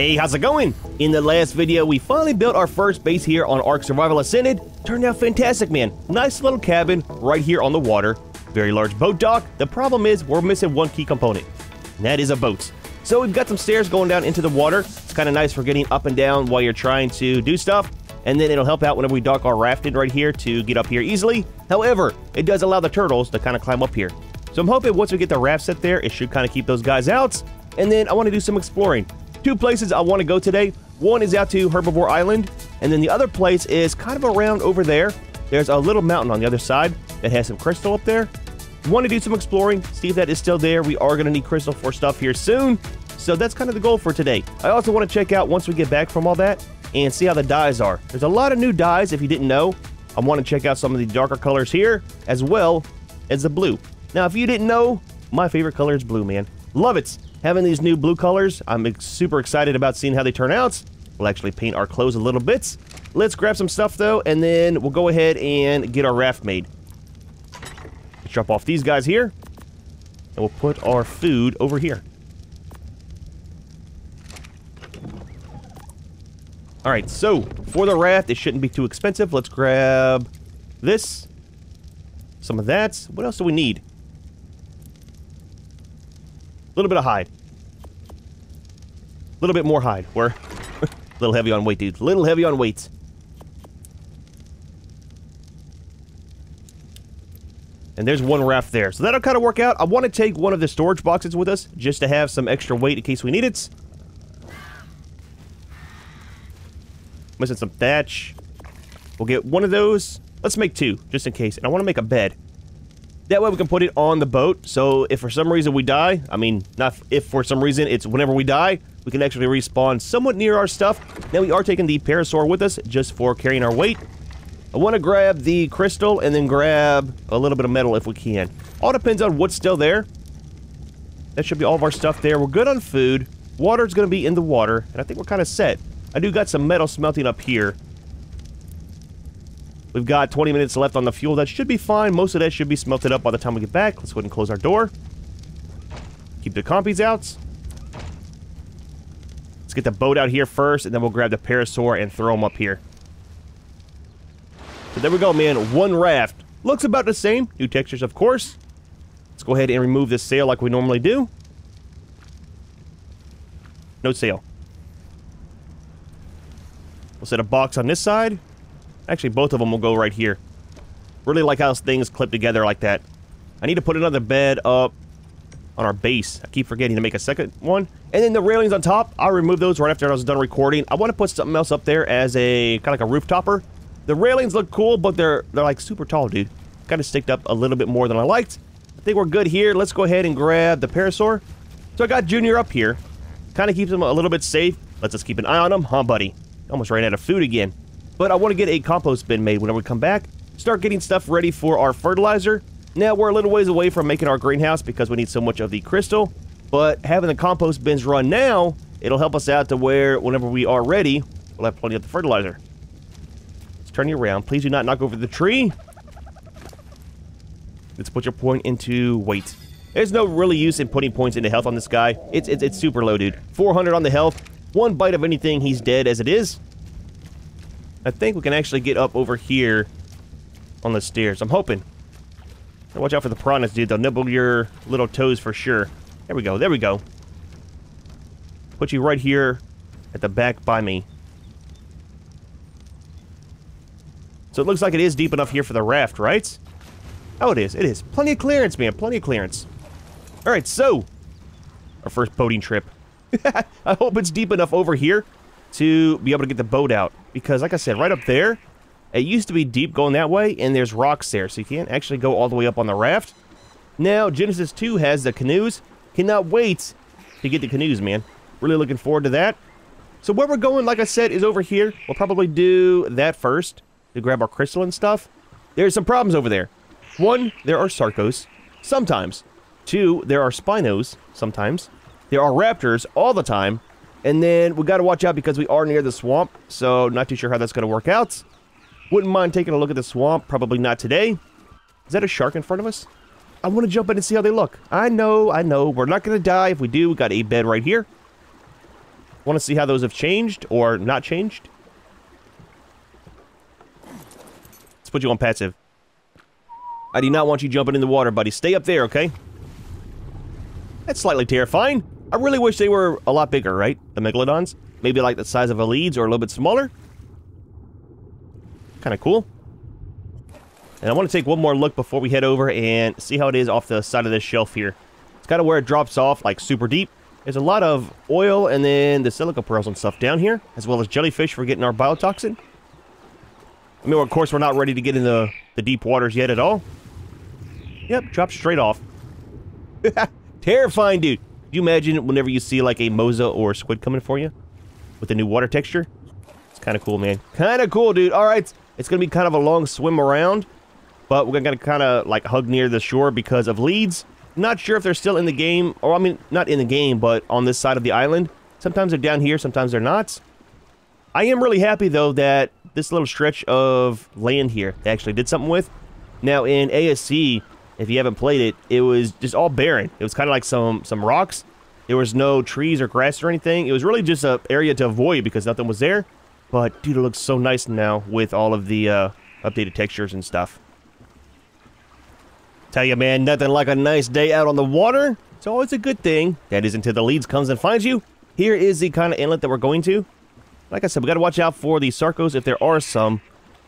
Hey, how's it going? In the last video, we finally built our first base here on Ark Survival Ascended. Turned out fantastic, man. Nice little cabin right here on the water. Very large boat dock. The problem is we're missing one key component, and that is a boat. So we've got some stairs going down into the water. It's kind of nice for getting up and down while you're trying to do stuff. And then it'll help out whenever we dock our raft in right here to get up here easily. However, it does allow the turtles to kind of climb up here. So I'm hoping once we get the raft set there, it should kind of keep those guys out. And then I want to do some exploring. Two places I want to go today. One is out to Herbivore Island, and then the other place is kind of around over there. There's a little mountain on the other side that has some crystal up there. Want to do some exploring, see if that is still there. We are going to need crystal for stuff here soon. So that's kind of the goal for today. I also want to check out once we get back from all that and see how the dyes are. There's a lot of new dyes if you didn't know. I want to check out some of the darker colors here as well as the blue. Now, if you didn't know, my favorite color is blue, man. Love it having these new blue colors. I'm super excited about seeing how they turn out. We'll actually paint our clothes a little bit. Let's grab some stuff, though, and then we'll go ahead and get our raft made. Let's drop off these guys here, and we'll put our food over here. All right, so for the raft, it shouldn't be too expensive. Let's grab this, some of that. What else do we need? Little bit of hide. A little bit more hide. We're a little heavy on weight, dude. A little heavy on weights. And there's one raft there. So that'll kind of work out. I want to take one of the storage boxes with us just to have some extra weight in case we need it. Missing some thatch. We'll get one of those. Let's make two, just in case. And I want to make a bed. That way we can put it on the boat, so if for some reason we die, I mean, not if for some reason, it's whenever we die, we can actually respawn somewhat near our stuff. Now we are taking the Parasaur with us, just for carrying our weight. I want to grab the crystal and then grab a little bit of metal if we can. All depends on what's still there. That should be all of our stuff there. We're good on food. Water's going to be in the water, and I think we're kind of set. I do got some metal smelting up here. We've got 20 minutes left on the fuel. That should be fine. Most of that should be smelted up by the time we get back. Let's go ahead and close our door. Keep the compies out. Let's get the boat out here first, and then we'll grab the parasaur and throw them up here. So there we go, man. One raft. Looks about the same. New textures, of course. Let's go ahead and remove this sail like we normally do. No sail. We'll set a box on this side. Actually, both of them will go right here. Really like how things clip together like that. I need to put another bed up on our base. I keep forgetting to make a second one. And then the railings on top, I'll remove those right after I was done recording. I want to put something else up there as a kind of like a roof topper. The railings look cool, but they're they're like super tall, dude. Kind of sticked up a little bit more than I liked. I think we're good here. Let's go ahead and grab the parasaur. So I got Junior up here. Kind of keeps him a little bit safe. Let's just keep an eye on him. Huh, buddy? Almost ran out of food again. But I want to get a compost bin made whenever we come back. Start getting stuff ready for our fertilizer. Now, we're a little ways away from making our greenhouse because we need so much of the crystal. But having the compost bins run now, it'll help us out to where whenever we are ready, we'll have plenty of the fertilizer. Let's turn you around. Please do not knock over the tree. Let's put your point into weight. There's no really use in putting points into health on this guy. It's, it's, it's super low, dude. 400 on the health. One bite of anything, he's dead as it is. I think we can actually get up over here on the stairs. I'm hoping. Watch out for the piranhas, dude. They'll nibble your little toes for sure. There we go. There we go. Put you right here at the back by me. So it looks like it is deep enough here for the raft, right? Oh, it is. It is. Plenty of clearance, man. Plenty of clearance. All right, so our first boating trip. I hope it's deep enough over here to be able to get the boat out. Because, like I said, right up there, it used to be deep going that way, and there's rocks there, so you can't actually go all the way up on the raft. Now, Genesis 2 has the canoes. Cannot wait to get the canoes, man. Really looking forward to that. So where we're going, like I said, is over here. We'll probably do that first to grab our crystal and stuff. There's some problems over there. One, there are Sarcos. Sometimes. Two, there are Spinos. Sometimes. There are Raptors all the time. And then we got to watch out because we are near the swamp, so not too sure how that's going to work out. Wouldn't mind taking a look at the swamp, probably not today. Is that a shark in front of us? I want to jump in and see how they look. I know, I know, we're not going to die. If we do, we got a bed right here. Want to see how those have changed or not changed? Let's put you on passive. I do not want you jumping in the water, buddy. Stay up there, okay? That's slightly terrifying. I really wish they were a lot bigger, right? The Megalodons? Maybe like the size of a Leeds or a little bit smaller? Kind of cool. And I want to take one more look before we head over and see how it is off the side of this shelf here. It's kind of where it drops off, like super deep. There's a lot of oil and then the silica pearls and stuff down here, as well as jellyfish for getting our biotoxin. I mean, of course, we're not ready to get in the, the deep waters yet at all. Yep, drop straight off. Terrifying, dude. Could you imagine whenever you see like a Mosa or squid coming for you? With the new water texture? It's kind of cool, man. Kind of cool, dude. All right, it's going to be kind of a long swim around. But we're going to kind of like hug near the shore because of Leeds. Not sure if they're still in the game, or I mean, not in the game, but on this side of the island. Sometimes they're down here, sometimes they're not. I am really happy, though, that this little stretch of land here they actually did something with. Now, in ASE, if you haven't played it, it was just all barren. It was kind of like some, some rocks. There was no trees or grass or anything. It was really just an area to avoid because nothing was there. But, dude, it looks so nice now with all of the uh, updated textures and stuff. Tell you, man, nothing like a nice day out on the water. It's always a good thing. That is until the Leeds comes and finds you. Here is the kind of inlet that we're going to. Like I said, we got to watch out for the Sarcos if there are some.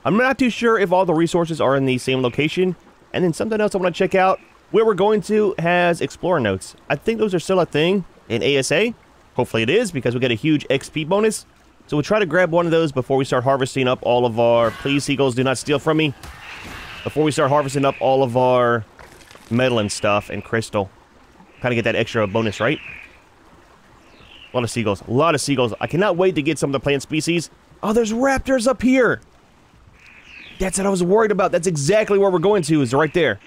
I'm not too sure if all the resources are in the same location. And then something else I want to check out. Where we're going to has Explorer Notes. I think those are still a thing in ASA. Hopefully it is because we get a huge XP bonus. So we'll try to grab one of those before we start harvesting up all of our... Please, seagulls, do not steal from me. Before we start harvesting up all of our metal and stuff and crystal. Kind of get that extra bonus, right? A lot of seagulls. A lot of seagulls. I cannot wait to get some of the plant species. Oh, there's raptors up here. That's what I was worried about. That's exactly where we're going to, is right there.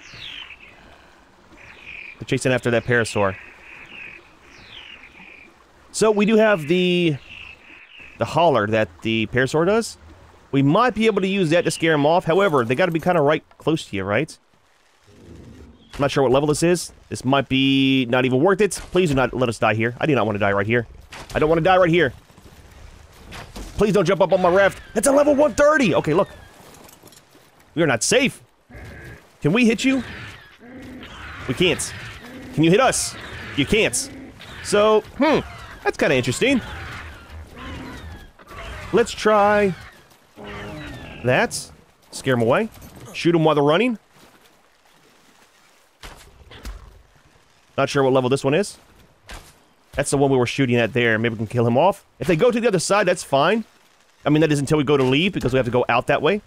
We're chasing after that parasaur. So we do have the the holler that the parasaur does. We might be able to use that to scare him off. However, they got to be kind of right close to you, right? I'm not sure what level this is. This might be not even worth it. Please do not let us die here. I do not want to die right here. I don't want to die right here. Please don't jump up on my raft. That's a level 130. Okay, look. We are not safe. Can we hit you? We can't. Can you hit us? You can't. So, hmm. That's kind of interesting. Let's try that. Scare them away. Shoot them while they're running. Not sure what level this one is. That's the one we were shooting at there. Maybe we can kill him off. If they go to the other side, that's fine. I mean, that is until we go to leave, because we have to go out that way.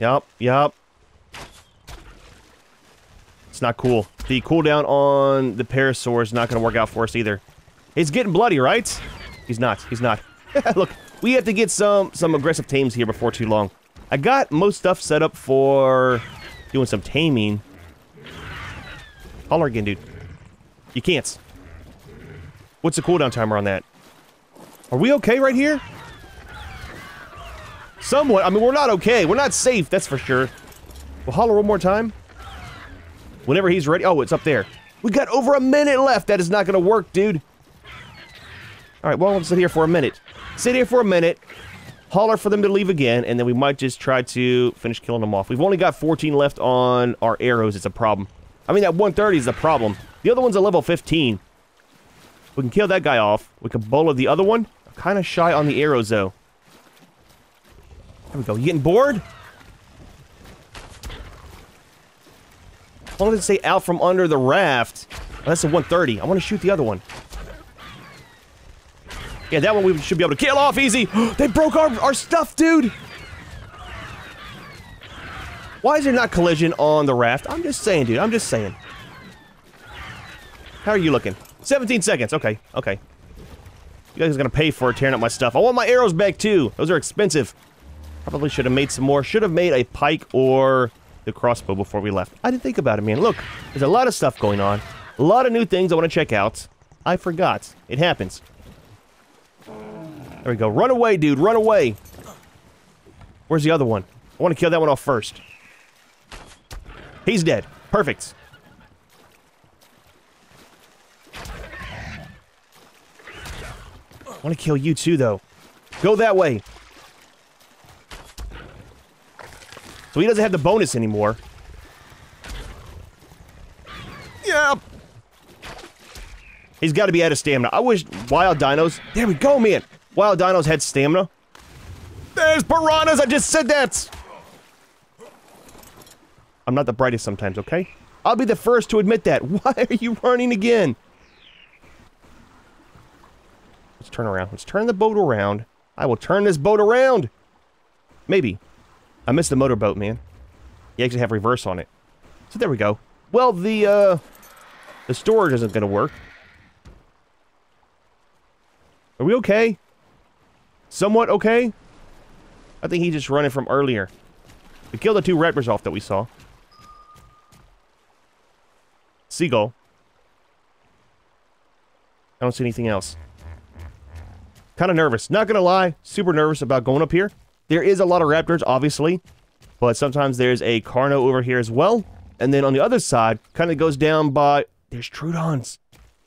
Yup, yup. It's not cool. The cooldown on the Parasaur is not going to work out for us either. He's getting bloody, right? He's not. He's not. Look, we have to get some, some aggressive tames here before too long. I got most stuff set up for doing some taming. Holler again, dude. You can't. What's the cooldown timer on that? Are we okay right here? Somewhat. I mean, we're not okay. We're not safe, that's for sure. We'll holler one more time. Whenever he's ready. Oh, it's up there. We got over a minute left. That is not going to work, dude. All right, well, let's sit here for a minute. Sit here for a minute holler for them to leave again, and then we might just try to finish killing them off. We've only got 14 left on our arrows. It's a problem. I mean, that 130 is the problem. The other one's a level 15. We can kill that guy off. We can bowl the other one. I'm kind of shy on the arrows, though. There we go. You getting bored? I wanted to say out from under the raft. Oh, that's a 130. I want to shoot the other one. Yeah, that one we should be able to kill off easy. they broke our, our stuff, dude. Why is there not collision on the raft? I'm just saying, dude. I'm just saying. How are you looking? 17 seconds. Okay, okay. You guys are gonna pay for tearing up my stuff. I want my arrows back, too. Those are expensive. Probably should have made some more. Should have made a pike or the crossbow before we left. I didn't think about it, man. Look, there's a lot of stuff going on. A lot of new things I want to check out. I forgot. It happens. There we go. Run away, dude. Run away. Where's the other one? I want to kill that one off first. He's dead. Perfect. I want to kill you too, though. Go that way. So he doesn't have the bonus anymore. Yeah. He's got to be out of stamina. I wish wild dinos... There we go, man. Wild dinos had stamina. There's piranhas. I just said that. I'm not the brightest sometimes, okay? I'll be the first to admit that. Why are you running again? Let's turn around. Let's turn the boat around. I will turn this boat around. Maybe. I missed the motorboat, man. You actually have reverse on it. So there we go. Well, the, uh... The storage isn't going to work. Are we okay? Somewhat okay? I think he's just running from earlier. We killed the two raptors off that we saw. Seagull. I don't see anything else. Kind of nervous. Not gonna lie, super nervous about going up here. There is a lot of raptors, obviously, but sometimes there's a Carno over here as well. And then on the other side, kind of goes down by... There's Troodons.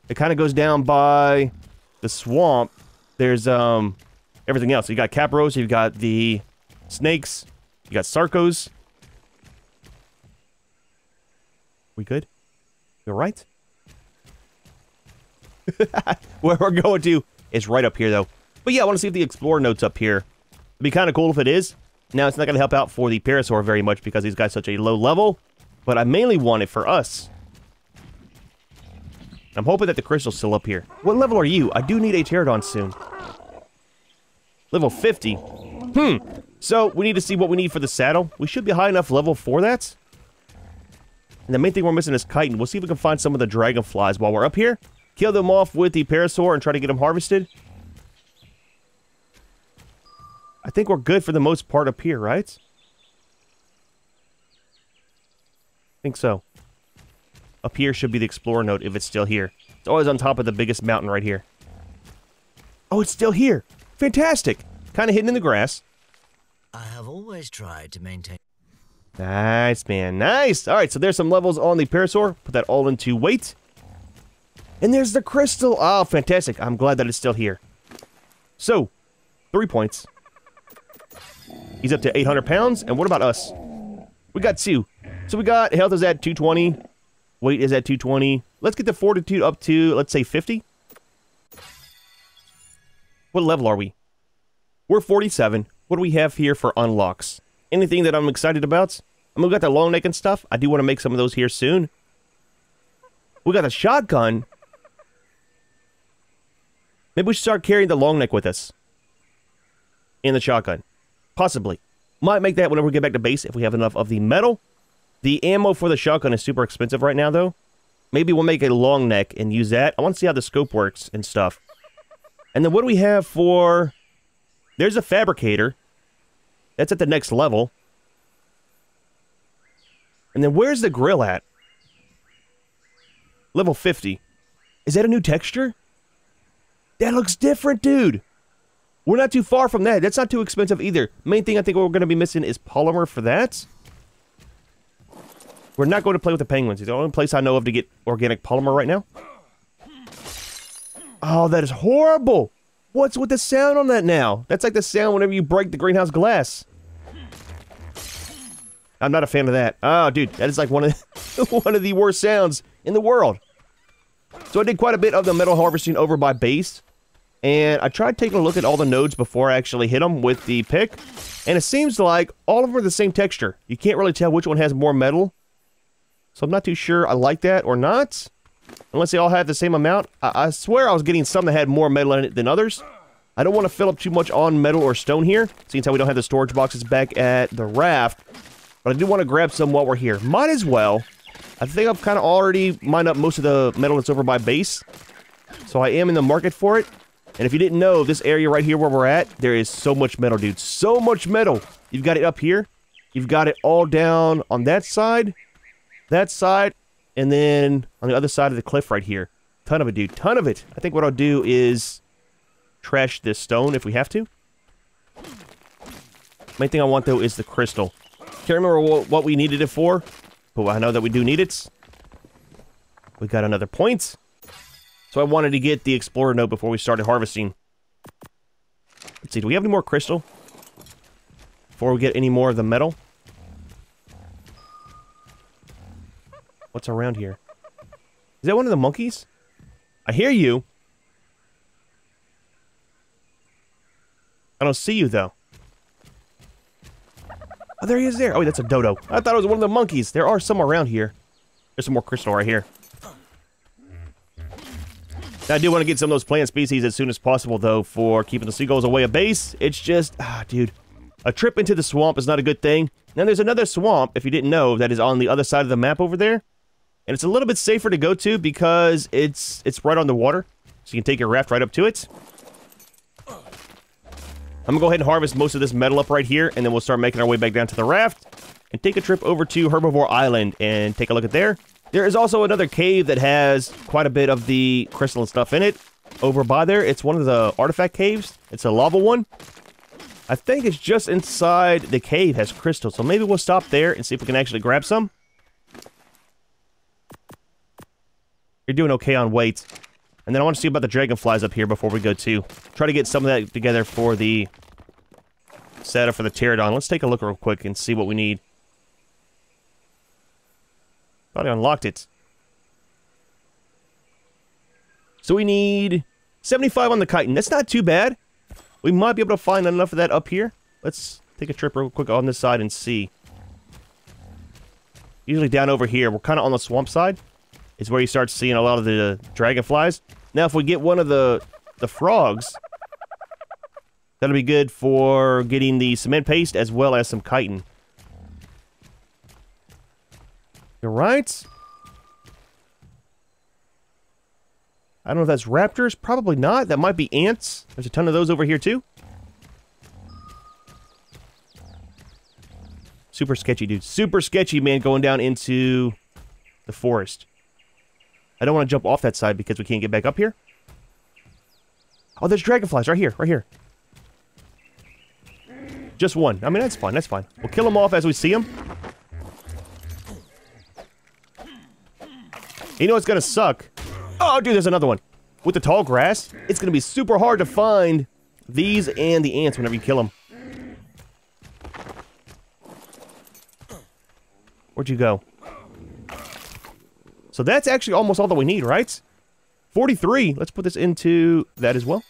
It kind of goes down by the swamp. There's um everything else. You got Capros, you've got the snakes, you got Sarcos. We good? You alright? Where we're going to is right up here, though. But yeah, I want to see if the Explorer note's up here. Be kind of cool if it is. Now, it's not going to help out for the Parasaur very much because he's got such a low level. But I mainly want it for us. I'm hoping that the crystal's still up here. What level are you? I do need a Pterodon soon. Level 50. Hmm. So, we need to see what we need for the saddle. We should be high enough level for that. And the main thing we're missing is chitin. We'll see if we can find some of the dragonflies while we're up here. Kill them off with the parasaur and try to get them harvested. I think we're good for the most part up here, right? I think so. Up here should be the explorer note if it's still here. It's always on top of the biggest mountain right here. Oh, it's still here. Fantastic. Kind of hidden in the grass. I have always tried to maintain... Nice, man. Nice. All right, so there's some levels on the Parasaur. Put that all into weight. And there's the crystal. Oh, fantastic. I'm glad that it's still here. So, three points. He's up to 800 pounds. And what about us? We got two. So we got health is at 220. Weight is at 220. Let's get the fortitude up to, let's say, 50. What level are we? We're 47. What do we have here for unlocks? anything that I'm excited about. I mean, we got the long neck and stuff. I do want to make some of those here soon. We got the shotgun. Maybe we should start carrying the long neck with us. In the shotgun. Possibly. Might make that whenever we get back to base if we have enough of the metal. The ammo for the shotgun is super expensive right now, though. Maybe we'll make a long neck and use that. I want to see how the scope works and stuff. And then what do we have for... There's a fabricator. That's at the next level. And then where's the grill at? Level 50. Is that a new texture? That looks different, dude. We're not too far from that. That's not too expensive either. Main thing I think we're going to be missing is polymer for that. We're not going to play with the penguins. It's the only place I know of to get organic polymer right now. Oh, that is horrible. What's with the sound on that now? That's like the sound whenever you break the greenhouse glass. I'm not a fan of that. Oh, dude, that is like one of one of the worst sounds in the world. So I did quite a bit of the metal harvesting over by base. And I tried taking a look at all the nodes before I actually hit them with the pick. And it seems like all of them are the same texture. You can't really tell which one has more metal. So I'm not too sure I like that or not. Unless they all have the same amount. I, I swear I was getting some that had more metal in it than others. I don't want to fill up too much on metal or stone here, seeing how we don't have the storage boxes back at the raft. But I do want to grab some while we're here. Might as well. I think I've kind of already mined up most of the metal that's over by base. So I am in the market for it. And if you didn't know, this area right here where we're at, there is so much metal, dude. So much metal. You've got it up here. You've got it all down on that side, that side, and then on the other side of the cliff right here. Ton of it, dude. Ton of it. I think what I'll do is trash this stone if we have to. Main thing I want, though, is the crystal. Can't remember what, we needed it for, but I know that we do need it. We got another point. So I wanted to get the Explorer note before we started harvesting. Let's see, do we have any more crystal? Before we get any more of the metal? What's around here? Is that one of the monkeys? I hear you. I don't see you, though. Oh, there he is there. Oh, that's a dodo. I thought it was one of the monkeys. There are some around here. There's some more crystal right here. I do want to get some of those plant species as soon as possible, though, for keeping the seagulls away at base. It's just, ah, dude, a trip into the swamp is not a good thing. Now, there's another swamp, if you didn't know, that is on the other side of the map over there. And it's a little bit safer to go to because it's it's right on the water. So you can take your raft right up to it. I'm going to go ahead and harvest most of this metal up right here, and then we'll start making our way back down to the raft and take a trip over to Herbivore Island and take a look at there. There is also another cave that has quite a bit of the crystalline stuff in it. Over by there, it's one of the artifact caves. It's a lava one. I think it's just inside the cave has crystal, so maybe we'll stop there and see if we can actually grab some. You're doing okay on weight. And then I want to see about the dragonflies up here before we go to Try to get some of that together for the setup for the pterodon. Let's take a look real quick and see what we need. Thought I unlocked it. So we need 75 on the chitin. That's not too bad. We might be able to find enough of that up here. Let's take a trip real quick on this side and see. Usually down over here, we're kind of on the swamp side is where you start seeing a lot of the dragonflies. Now, if we get one of the the frogs, that'll be good for getting the cement paste as well as some chitin. You're right. I don't know if that's raptors. Probably not. That might be ants. There's a ton of those over here, too. Super sketchy, dude. Super sketchy, man, going down into the forest. I don't want to jump off that side because we can't get back up here. Oh, there's dragonflies right here, right here. Just one. I mean, that's fine, that's fine. We'll kill them off as we see them. You know it's gonna suck? Oh, dude, there's another one. With the tall grass, it's gonna be super hard to find these and the ants whenever you kill them. Where'd you go? So that's actually almost all that we need, right? 43. Let's put this into that as well.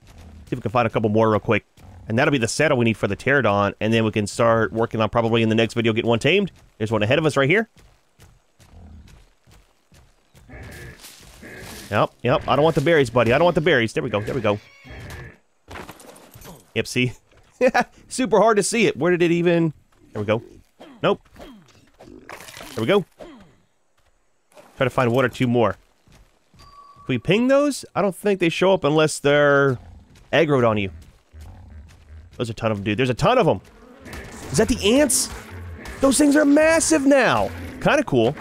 See if we can find a couple more real quick. And that'll be the saddle we need for the Pterodon. And then we can start working on probably in the next video get one tamed. There's one ahead of us right here. Yep, yep. I don't want the berries, buddy. I don't want the berries. There we go. There we go. Yep, see? Super hard to see it. Where did it even... There we go. Nope. There we go. Try to find one or two more. If we ping those, I don't think they show up unless they're aggroed on you. There's a ton of them, dude. There's a ton of them. Is that the ants? Those things are massive now. Kind of cool.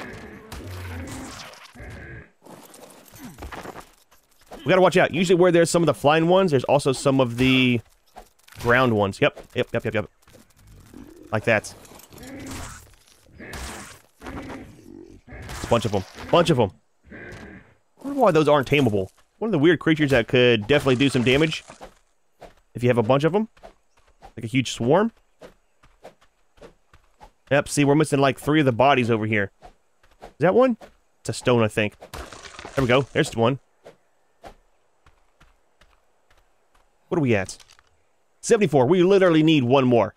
Gotta watch out. Usually where there's some of the flying ones, there's also some of the ground ones. Yep, yep, yep, yep, yep. Like that. Bunch of them. Bunch of them. I wonder why those aren't tameable. One of the weird creatures that could definitely do some damage. If you have a bunch of them. Like a huge swarm. Yep, see, we're missing like three of the bodies over here. Is that one? It's a stone, I think. There we go. There's one. What are we at? 74. We literally need one more.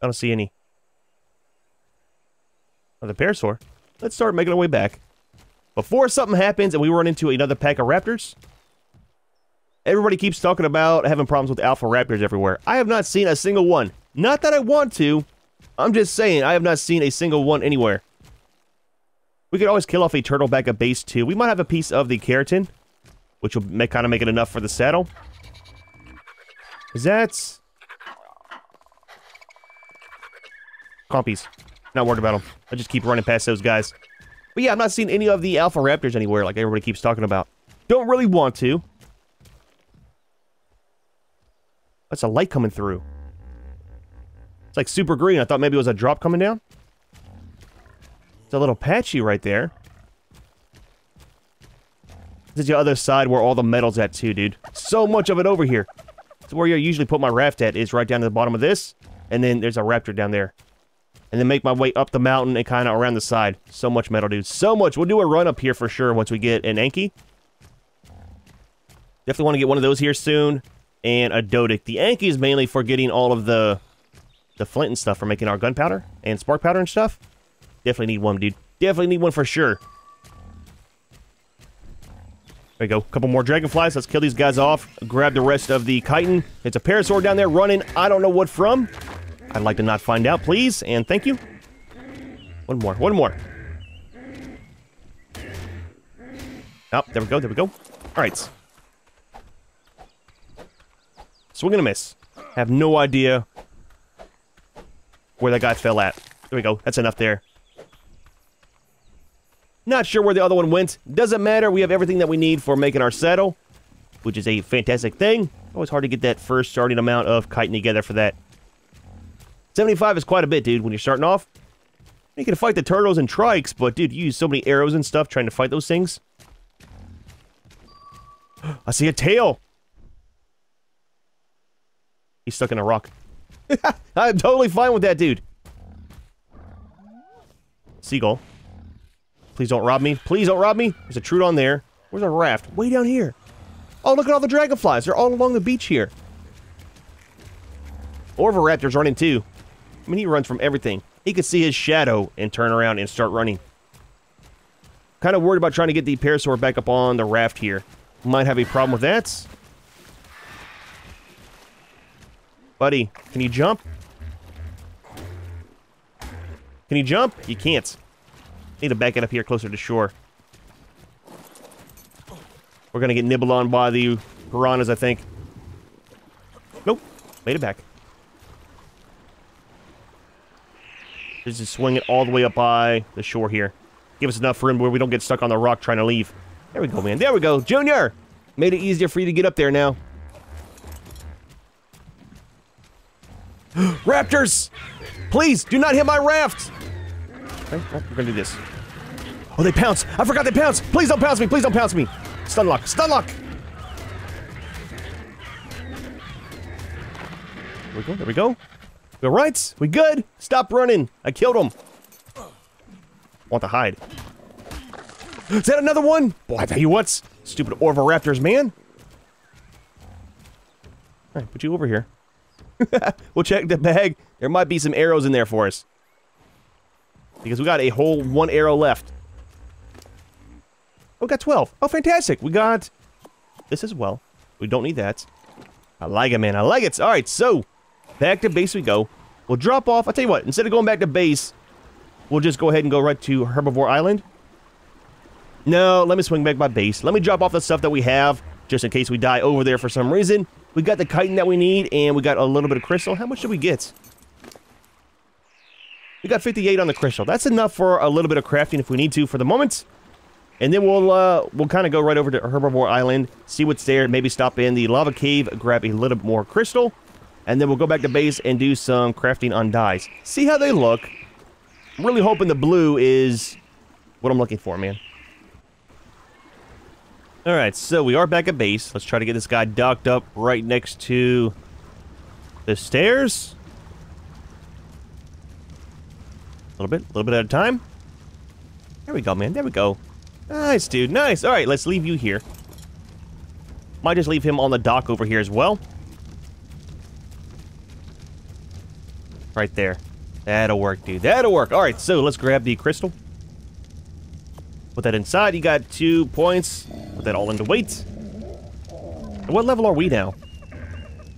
I don't see any the Parasaur, let's start making our way back. Before something happens and we run into another pack of raptors, everybody keeps talking about having problems with alpha raptors everywhere. I have not seen a single one. Not that I want to. I'm just saying, I have not seen a single one anywhere. We could always kill off a turtle back at base too. We might have a piece of the keratin, which will make, kind of make it enough for the saddle. Is that... Compies. Not worried about them. I just keep running past those guys. But yeah, I'm not seeing any of the Alpha Raptors anywhere like everybody keeps talking about. Don't really want to. That's a light coming through. It's like super green. I thought maybe it was a drop coming down. It's a little patchy right there. This is the other side where all the metal's at too, dude. So much of it over here. So where I usually put my raft at is right down to the bottom of this. And then there's a raptor down there. And then make my way up the mountain and kind of around the side. So much metal, dude. So much. We'll do a run up here for sure once we get an Anki. Definitely want to get one of those here soon. And a Doedic. The Anki is mainly for getting all of the the flint and stuff for making our gunpowder and spark powder and stuff. Definitely need one, dude. Definitely need one for sure. There we go. A couple more dragonflies. Let's kill these guys off. Grab the rest of the chitin. It's a parasaur down there running. I don't know what from. I'd like to not find out, please. And thank you. One more. One more. Oh, there we go. There we go. All right. Swing going to miss. Have no idea where that guy fell at. There we go. That's enough there. Not sure where the other one went. Doesn't matter. We have everything that we need for making our saddle, which is a fantastic thing. Always hard to get that first starting amount of chitin together for that. 75 is quite a bit, dude, when you're starting off. You can fight the turtles and trikes, but dude, you use so many arrows and stuff trying to fight those things. I see a tail. He's stuck in a rock. I'm totally fine with that, dude. Seagull. Please don't rob me. Please don't rob me. There's a Troodon there. Where's our raft? Way down here. Oh, look at all the dragonflies. They're all along the beach here. Oviraptor's running too. I mean, he runs from everything. He could see his shadow and turn around and start running. Kind of worried about trying to get the Parasaur back up on the raft here. Might have a problem with that. Buddy, can you jump? Can you jump? You can't. Need to back it up here closer to shore. We're gonna get nibbled on by the piranhas, I think. Nope. Made it back. Just swing it all the way up by the shore here. Give us enough room where we don't get stuck on the rock trying to leave. There we go, man. There we go. Junior! Made it easier for you to get up there now. Raptors! Please, do not hit my raft! Okay, well, we're gonna do this. Oh, they pounce! I forgot they pounce! Please don't pounce me! Please don't pounce me! Stun lock! Stun lock! There we go, there we go. We right? We good? Stop running! I killed him! Want to hide. Is that another one? Boy, I tell you what, stupid Oviraptors, man! Alright, put you over here. we'll check the bag. There might be some arrows in there for us. Because we got a whole one arrow left. Oh, we got 12. Oh, fantastic. We got this as well. We don't need that. I like it, man. I like it. All right, so back to base we go. We'll drop off. I'll tell you what. Instead of going back to base, we'll just go ahead and go right to Herbivore Island. No, let me swing back by base. Let me drop off the stuff that we have, just in case we die over there for some reason. We got the chitin that we need, and we got a little bit of crystal. How much did we get? We got 58 on the crystal. That's enough for a little bit of crafting if we need to for the moment. And then we'll uh, we'll kind of go right over to Herbivore Island, see what's there, maybe stop in the lava cave, grab a little bit more crystal, and then we'll go back to base and do some crafting on dyes. See how they look. I'm really hoping the blue is what I'm looking for, man. Alright, so we are back at base. Let's try to get this guy docked up right next to the stairs. A little bit, a little bit at a time. There we go, man. There we go. Nice, dude. Nice. All right, let's leave you here. Might just leave him on the dock over here as well. Right there. That'll work, dude. That'll work. All right, so let's grab the crystal. Put that inside. You got two points. Put that all into weight. And what level are we now?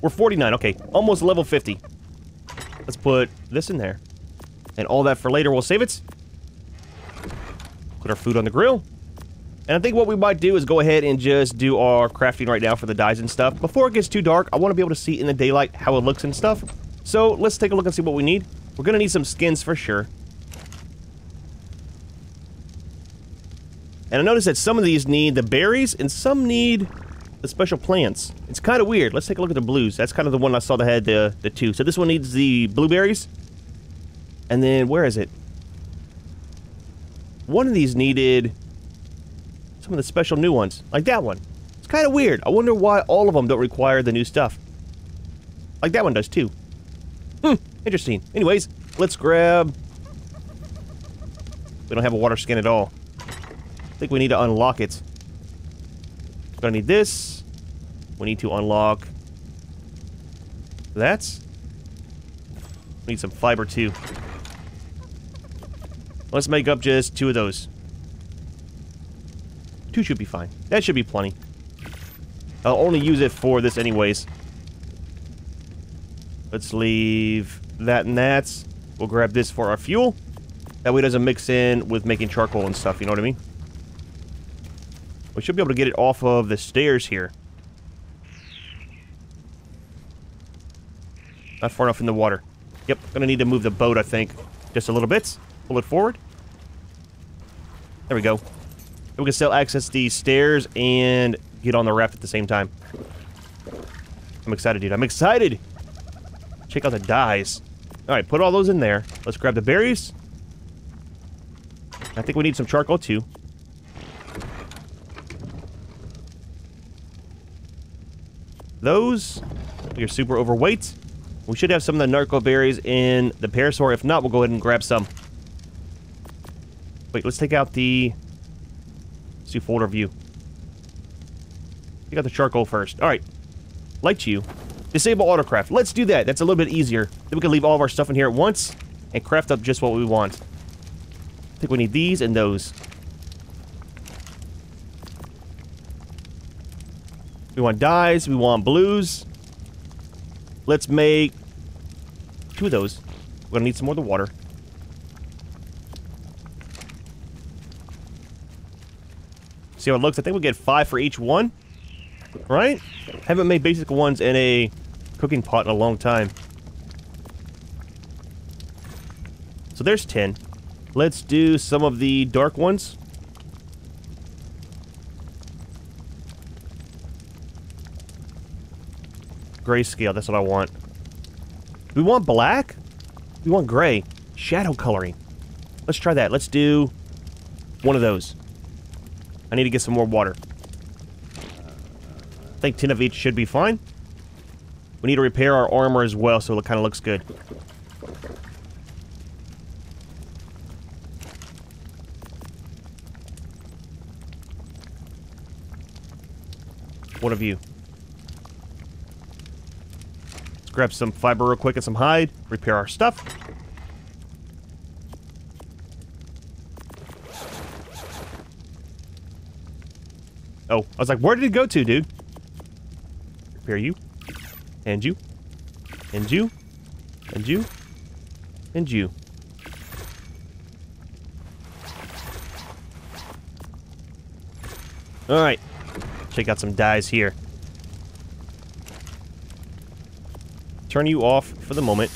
We're 49. Okay, almost level 50. Let's put this in there. And all that for later. We'll save it. Put our food on the grill. And I think what we might do is go ahead and just do our crafting right now for the dyes and stuff. Before it gets too dark, I want to be able to see in the daylight how it looks and stuff. So let's take a look and see what we need. We're going to need some skins for sure. And I noticed that some of these need the berries and some need the special plants. It's kind of weird. Let's take a look at the blues. That's kind of the one I saw that had the, the two. So this one needs the blueberries. And then, where is it? One of these needed some of the special new ones, like that one. It's kind of weird. I wonder why all of them don't require the new stuff. Like that one does too. Hmm, interesting. Anyways, let's grab... We don't have a water skin at all. I think we need to unlock it. Gonna need this. We need to unlock... That's... We need some fiber too. Let's make up just two of those. Two should be fine. That should be plenty. I'll only use it for this anyways. Let's leave that and that. We'll grab this for our fuel. That way it doesn't mix in with making charcoal and stuff, you know what I mean? We should be able to get it off of the stairs here. Not far enough in the water. Yep, gonna need to move the boat, I think. Just a little bit. Pull it forward. There we go. We can still access these stairs and get on the raft at the same time. I'm excited, dude. I'm excited! Check out the dyes. Alright, put all those in there. Let's grab the berries. I think we need some charcoal, too. Those. You're super overweight. We should have some of the narco berries in the parasaur. If not, we'll go ahead and grab some. Wait, let's take out the... Let's folder view. Take out the charcoal first. Alright. Light you. Disable autocraft. Let's do that. That's a little bit easier. Then we can leave all of our stuff in here at once and craft up just what we want. I think we need these and those. We want dyes. We want blues. Let's make two of those. We're gonna need some more of the water. See how it looks? I think we get five for each one. Right? Haven't made basic ones in a cooking pot in a long time. So there's 10. Let's do some of the dark ones. Grayscale, that's what I want. We want black? We want gray. Shadow coloring. Let's try that. Let's do one of those. I need to get some more water. I think 10 of each should be fine. We need to repair our armor as well, so it kind of looks good. What of you? Let's grab some fiber real quick and some hide, repair our stuff. Oh, I was like, where did it go to, dude? Repair you. And you. And you. And you. And you. Alright. Check out some dyes here. turn you off for the moment.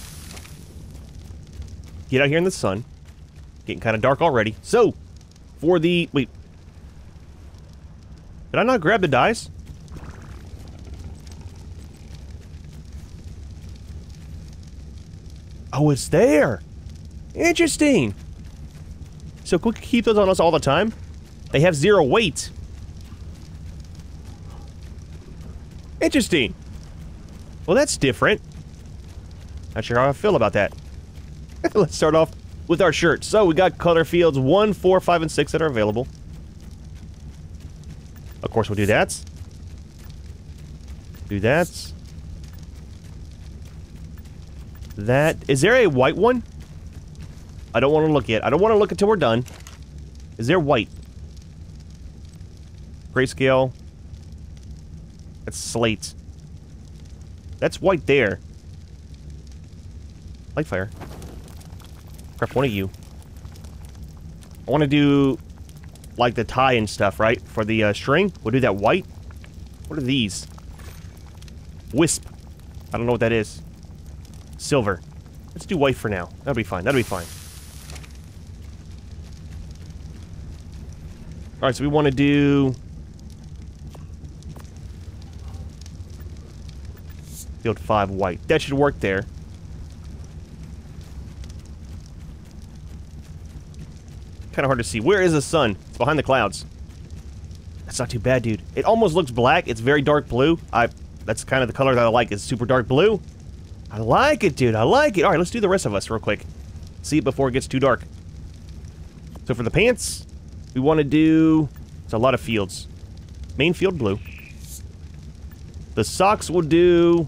Get out here in the sun. Getting kind of dark already. So, for the... Wait. Did I not grab the dice? Oh, it's there. Interesting. So we keep those on us all the time. They have zero weight. Interesting. Well, that's different. Not sure how I feel about that. Let's start off with our shirts. So we got color fields 1, 4, 5, and 6 that are available. Of course, we'll do that. Do that. That. Is there a white one? I don't want to look yet. I don't want to look until we're done. Is there white? Grayscale. That's slate. That's white there. Light fire. Prep one of you. I want to do, like, the tie and stuff, right? For the uh, string. We'll do that white. What are these? Wisp. I don't know what that is. Silver. Let's do white for now. That'll be fine. That'll be fine. Alright, so we want to do... Field 5 white. That should work there. Kind of hard to see. Where is the sun? It's behind the clouds. That's not too bad, dude. It almost looks black. It's very dark blue. I That's kind of the color that I like. It's super dark blue. I like it, dude. I like it. All right, let's do the rest of us real quick. See it before it gets too dark. So for the pants, we want to do... It's a lot of fields. Main field blue. The socks will do...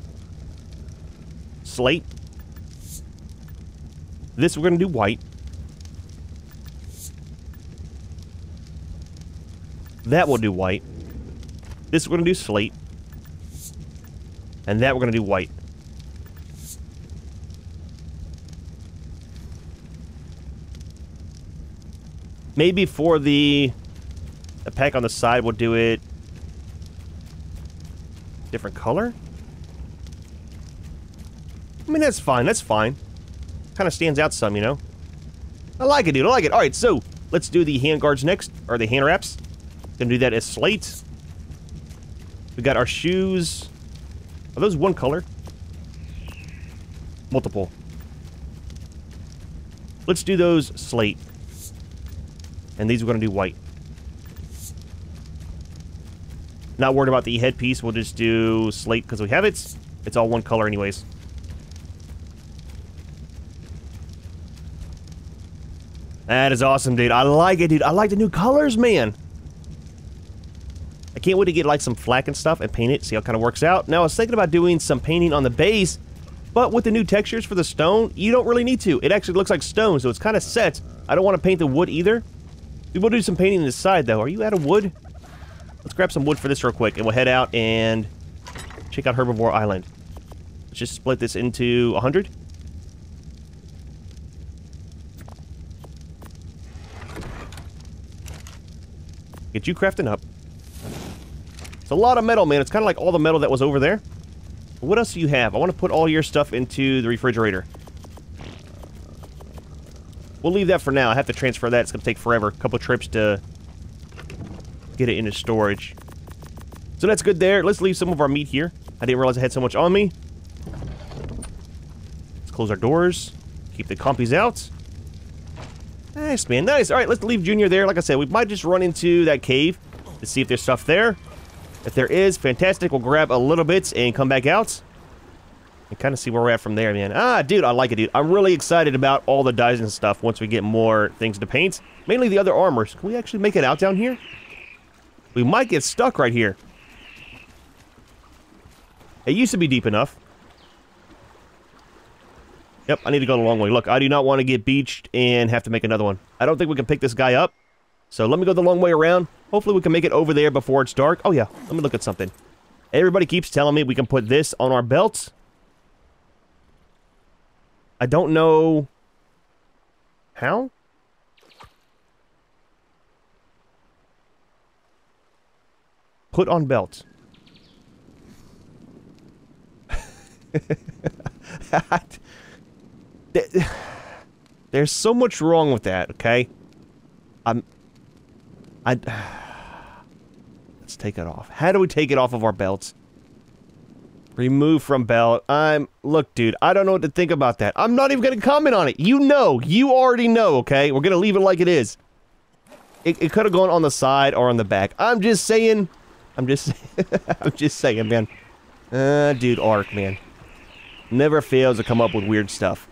Slate. This we're going to do white. That will do white. This we're going to do slate. And that we're going to do white. Maybe for the, the pack on the side, we'll do it different color? I mean, that's fine. That's fine. Kind of stands out some, you know? I like it, dude. I like it. All right, so let's do the hand guards next, or the hand wraps. Gonna do that as slate. We got our shoes. Are those one color? Multiple. Let's do those slate. And these we're gonna do white. Not worried about the headpiece. We'll just do slate because we have it. It's all one color anyways. That is awesome, dude. I like it, dude. I like the new colors, man. Can't wait to get like some flak and stuff and paint it, see how it kind of works out. Now, I was thinking about doing some painting on the base, but with the new textures for the stone, you don't really need to. It actually looks like stone, so it's kind of set. I don't want to paint the wood either. We will do some painting on the side, though. Are you out of wood? Let's grab some wood for this real quick, and we'll head out and check out Herbivore Island. Let's just split this into 100. Get you crafting up. It's a lot of metal, man. It's kind of like all the metal that was over there. What else do you have? I want to put all your stuff into the refrigerator. We'll leave that for now. I have to transfer that. It's going to take forever. A couple trips to get it into storage. So that's good there. Let's leave some of our meat here. I didn't realize I had so much on me. Let's close our doors. Keep the compies out. Nice, man. Nice. All right, let's leave Junior there. Like I said, we might just run into that cave to see if there's stuff there. If there is, fantastic. We'll grab a little bit and come back out. And kind of see where we're at from there, man. Ah, dude, I like it, dude. I'm really excited about all the dyes and stuff once we get more things to paint. Mainly the other armors. Can we actually make it out down here? We might get stuck right here. It used to be deep enough. Yep, I need to go the long way. Look, I do not want to get beached and have to make another one. I don't think we can pick this guy up. So let me go the long way around. Hopefully we can make it over there before it's dark. Oh yeah, let me look at something. Everybody keeps telling me we can put this on our belts. I don't know how. Put on belt. There's so much wrong with that, okay? I'm... I... Let's take it off. How do we take it off of our belts? Remove from belt. I'm... Look, dude, I don't know what to think about that. I'm not even going to comment on it. You know. You already know, okay? We're going to leave it like it is. It, it could have gone on the side or on the back. I'm just saying... I'm just... I'm just saying, man. Uh, dude, Ark, man. Never fails to come up with weird stuff.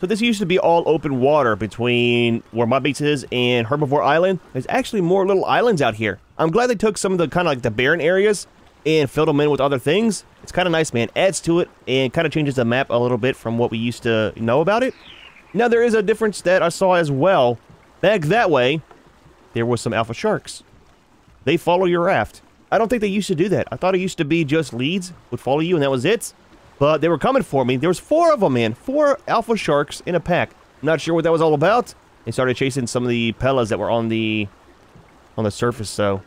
So this used to be all open water between where my base is and Herbivore Island. There's actually more little islands out here. I'm glad they took some of the kind of like the barren areas and filled them in with other things. It's kind of nice, man. Adds to it and kind of changes the map a little bit from what we used to know about it. Now, there is a difference that I saw as well. Back that way, there was some alpha sharks. They follow your raft. I don't think they used to do that. I thought it used to be just Leeds would follow you and that was it. But they were coming for me. There was four of them, man. Four alpha sharks in a pack. Not sure what that was all about. They started chasing some of the pellas that were on the on the surface, so...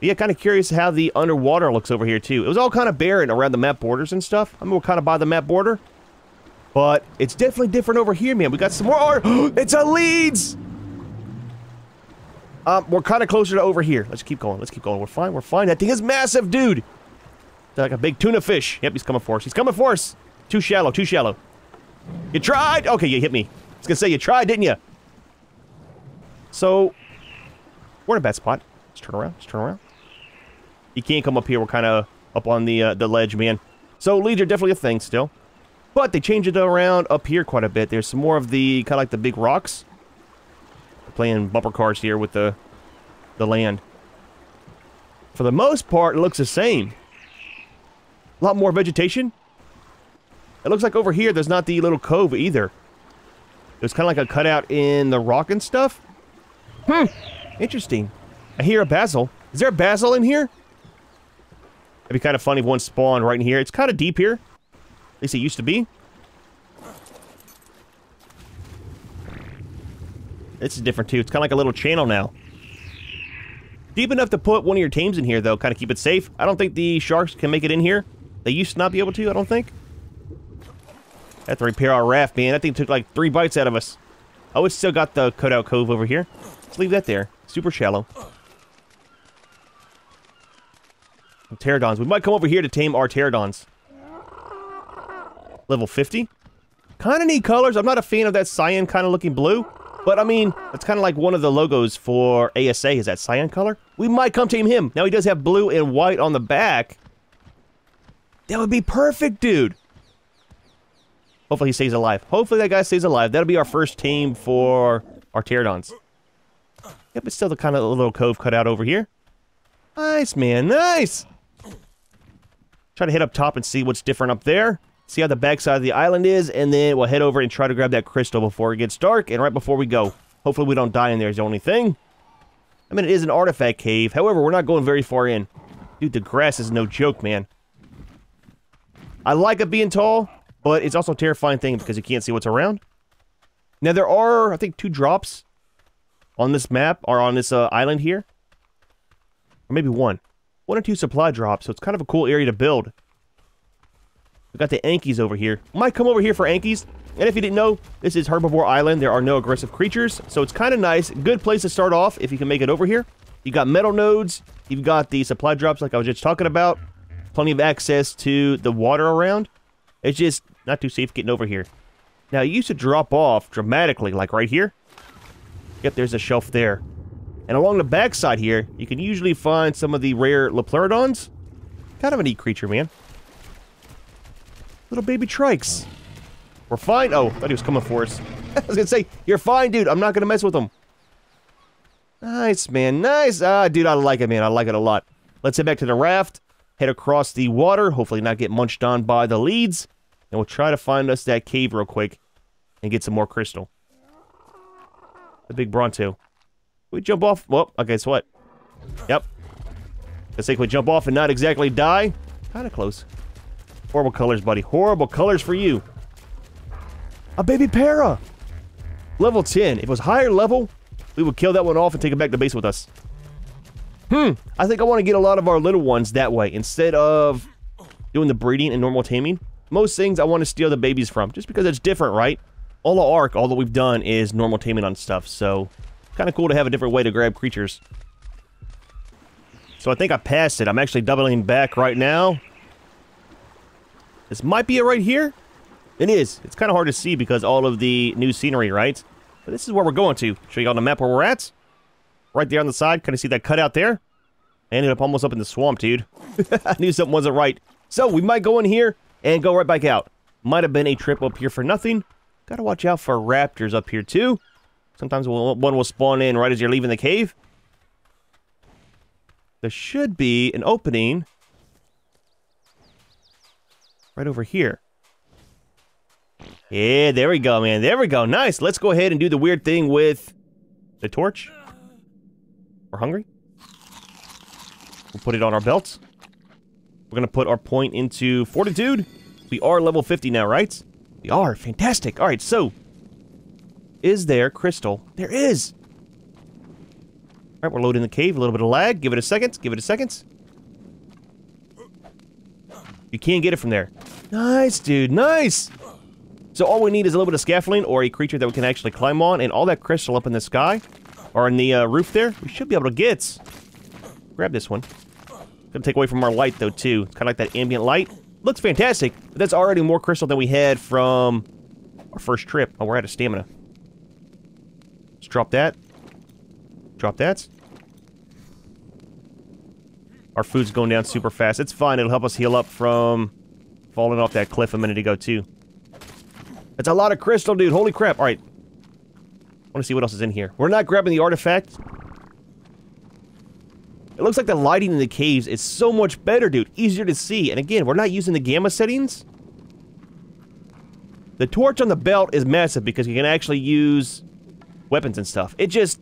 Yeah, kind of curious how the underwater looks over here, too. It was all kind of barren around the map borders and stuff. I mean, we're kind of by the map border. But it's definitely different over here, man. We got some more art. it's a Leeds! Um, we're kind of closer to over here. Let's keep going. Let's keep going. We're fine. We're fine. That thing is massive, dude. Like a big tuna fish. Yep, he's coming for us. He's coming for us. Too shallow. Too shallow. You tried. Okay, you hit me. I was to say, you tried, didn't you? So, We're in a bad spot. Let's turn around. Let's turn around. You can't come up here. We're kind of up on the uh, the ledge, man. So Leeds are definitely a thing still. But they changed it around up here quite a bit. There's some more of the kind of like the big rocks. We're playing bumper cars here with the the land. For the most part, it looks the same. A lot more vegetation. It looks like over here, there's not the little cove either. There's kind of like a cutout in the rock and stuff. Hmm. Interesting. I hear a basil. Is there a basil in here? It'd be kind of funny if one spawned right in here. It's kind of deep here. At least it used to be. This is different too. It's kind of like a little channel now. Deep enough to put one of your teams in here, though. Kind of keep it safe. I don't think the sharks can make it in here. They used to not be able to, I don't think. Have to repair our raft, man. That thing took like three bites out of us. Oh, it's still got the cutout cove over here. Let's leave that there. Super shallow. Pterodons. We might come over here to tame our pterodons. Level 50. Kind of neat colors. I'm not a fan of that cyan kind of looking blue. But, I mean, that's kind of like one of the logos for ASA. Is that cyan color? We might come tame him. Now, he does have blue and white on the back. That would be perfect, dude. Hopefully he stays alive. Hopefully that guy stays alive. That'll be our first team for our pterodons. Yep, it's still the kind of little cove cut out over here. Nice, man. Nice. Try to hit up top and see what's different up there. See how the backside of the island is, and then we'll head over and try to grab that crystal before it gets dark, and right before we go. Hopefully we don't die in there is the only thing. I mean, it is an artifact cave. However, we're not going very far in. Dude, the grass is no joke, man. I like it being tall, but it's also a terrifying thing because you can't see what's around. Now, there are, I think, two drops on this map, or on this uh, island here. Or maybe one one or two supply drops, so it's kind of a cool area to build. We got the Ankies over here. Might come over here for Ankies. And if you didn't know, this is Herbivore Island. There are no aggressive creatures, so it's kind of nice. Good place to start off if you can make it over here. You got metal nodes. You've got the supply drops like I was just talking about. Plenty of access to the water around. It's just not too safe getting over here. Now, it used to drop off dramatically, like right here. Yep, there's a shelf there. And along the backside here, you can usually find some of the rare Liopleurodons. Kind of a neat creature, man. Little baby trikes. We're fine. Oh, thought he was coming for us. I was gonna say, you're fine, dude. I'm not gonna mess with him. Nice, man. Nice. Ah, dude, I like it, man. I like it a lot. Let's head back to the raft. Head across the water. Hopefully not get munched on by the Leeds. And we'll try to find us that cave real quick. And get some more crystal. The big Bronto. We jump off. Well, okay, guess what? Yep. Let's say we jump off and not exactly die. Kind of close. Horrible colors, buddy. Horrible colors for you. A baby para. Level 10. If it was higher level, we would kill that one off and take it back to base with us. Hmm. I think I want to get a lot of our little ones that way instead of doing the breeding and normal taming. Most things I want to steal the babies from just because it's different, right? All the Ark, all that we've done is normal taming on stuff, so Kind of cool to have a different way to grab creatures. So I think I passed it. I'm actually doubling back right now. This might be it right here. It is. It's kind of hard to see because all of the new scenery, right? But this is where we're going to. Show you on the map where we're at. Right there on the side. Kind of see that cutout there? I ended up almost up in the swamp, dude. I knew something wasn't right. So we might go in here and go right back out. Might have been a trip up here for nothing. Gotta watch out for raptors up here, too. Sometimes one will spawn in right as you're leaving the cave. There should be an opening right over here. Yeah, there we go, man. There we go. Nice. Let's go ahead and do the weird thing with the torch. We're hungry. We'll put it on our belts. We're going to put our point into fortitude. We are level 50 now, right? We are. Fantastic. All right, so is there crystal? There is! Alright, we're loading the cave. A little bit of lag. Give it a second. Give it a second. You can't get it from there. Nice, dude. Nice! So all we need is a little bit of scaffolding or a creature that we can actually climb on, and all that crystal up in the sky, or in the uh, roof there, we should be able to get. Grab this one. Gonna take away from our light, though, too. It's kind of like that ambient light. Looks fantastic, but that's already more crystal than we had from our first trip. Oh, we're out of stamina Let's drop that. Drop that. Our food's going down super fast. It's fine. It'll help us heal up from falling off that cliff a minute ago, too. It's a lot of crystal, dude. Holy crap. All right. Want to see what else is in here. We're not grabbing the artifact. It looks like the lighting in the caves is so much better, dude. Easier to see. And again, we're not using the gamma settings. The torch on the belt is massive because you can actually use weapons and stuff. It just...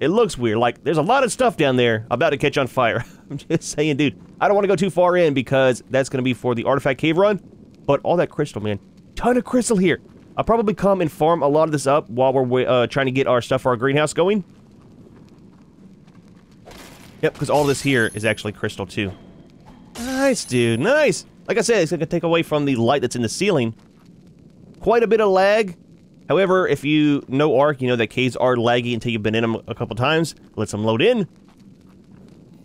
It looks weird. Like, there's a lot of stuff down there about to catch on fire. I'm just saying, dude. I don't want to go too far in because that's going to be for the artifact cave run. But all that crystal, man. Ton of crystal here. I'll probably come and farm a lot of this up while we're uh, trying to get our stuff for our greenhouse going. Yep, because all this here is actually crystal too. Nice, dude. Nice. Like I said, it's going to take away from the light that's in the ceiling. Quite a bit of lag. However, if you know Ark, you know that caves are laggy until you've been in them a couple times. Let's them load in.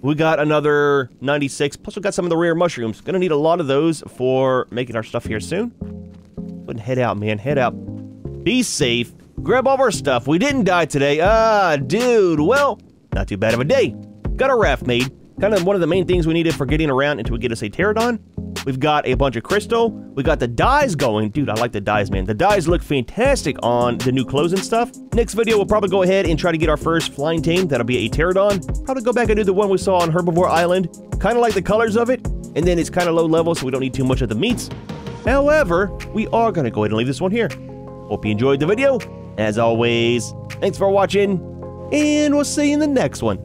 We got another 96. Plus, we got some of the rare mushrooms. Gonna need a lot of those for making our stuff here soon. And head out, man. Head out. Be safe. Grab all of our stuff. We didn't die today. Ah, dude. Well, not too bad of a day. Got a raft made. Kind of one of the main things we needed for getting around until we get us a pterodon. We've got a bunch of crystal. We got the dyes going. Dude, I like the dyes, man. The dyes look fantastic on the new clothes and stuff. Next video, we'll probably go ahead and try to get our first flying tame. That'll be a pterodon. Probably go back and do the one we saw on Herbivore Island. Kind of like the colors of it. And then it's kind of low level, so we don't need too much of the meats. However, we are going to go ahead and leave this one here. Hope you enjoyed the video. As always, thanks for watching, and we'll see you in the next one.